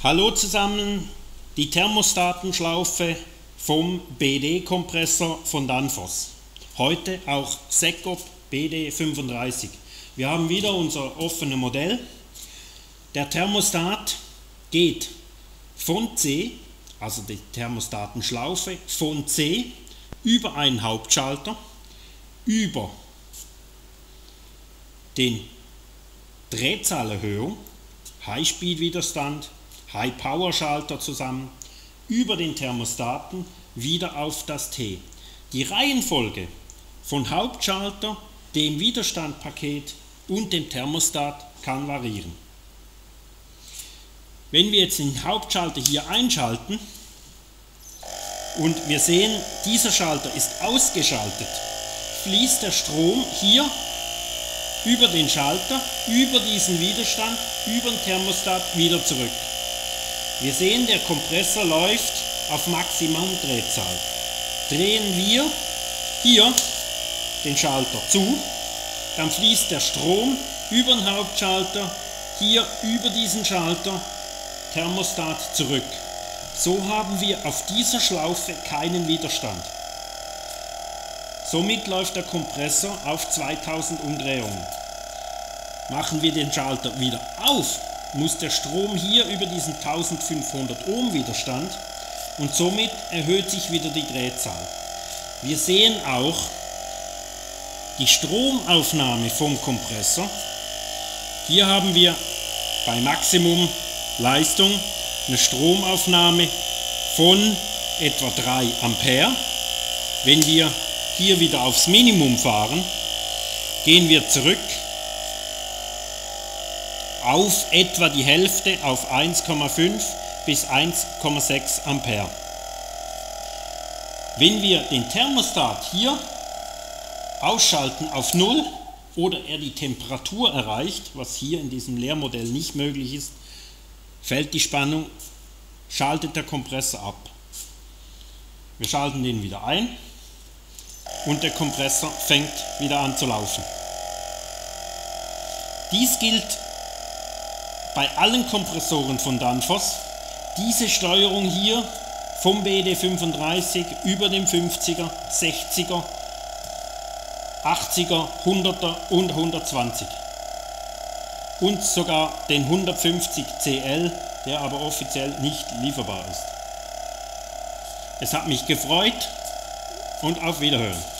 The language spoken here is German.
Hallo zusammen, die Thermostatenschlaufe vom BD-Kompressor von Danfoss. Heute auch Secop BD35. Wir haben wieder unser offenes Modell. Der Thermostat geht von C, also die Thermostatenschlaufe, von C über einen Hauptschalter, über den Drehzahlerhöhung, High-Speed-Widerstand, High-Power-Schalter zusammen, über den Thermostaten wieder auf das T. Die Reihenfolge von Hauptschalter, dem Widerstandpaket und dem Thermostat kann variieren. Wenn wir jetzt den Hauptschalter hier einschalten und wir sehen, dieser Schalter ist ausgeschaltet, fließt der Strom hier über den Schalter, über diesen Widerstand, über den Thermostat wieder zurück. Wir sehen, der Kompressor läuft auf Maximumdrehzahl. Drehen wir hier den Schalter zu, dann fließt der Strom über den Hauptschalter, hier über diesen Schalter, Thermostat zurück. So haben wir auf dieser Schlaufe keinen Widerstand. Somit läuft der Kompressor auf 2000 Umdrehungen. Machen wir den Schalter wieder auf, muss der Strom hier über diesen 1500 Ohm Widerstand und somit erhöht sich wieder die Drehzahl. Wir sehen auch die Stromaufnahme vom Kompressor. Hier haben wir bei Maximum Leistung eine Stromaufnahme von etwa 3 Ampere. Wenn wir hier wieder aufs Minimum fahren, gehen wir zurück auf etwa die Hälfte auf 1,5 bis 1,6 Ampere. Wenn wir den Thermostat hier ausschalten auf 0 oder er die Temperatur erreicht, was hier in diesem Lehrmodell nicht möglich ist, fällt die Spannung, schaltet der Kompressor ab. Wir schalten den wieder ein und der Kompressor fängt wieder an zu laufen. Dies gilt bei allen Kompressoren von Danfoss. Diese Steuerung hier vom BD35 über den 50er, 60er, 80er, 100er und 120 und sogar den 150 CL, der aber offiziell nicht lieferbar ist. Es hat mich gefreut und auf Wiederhören.